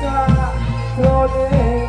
Lisa, Claudette.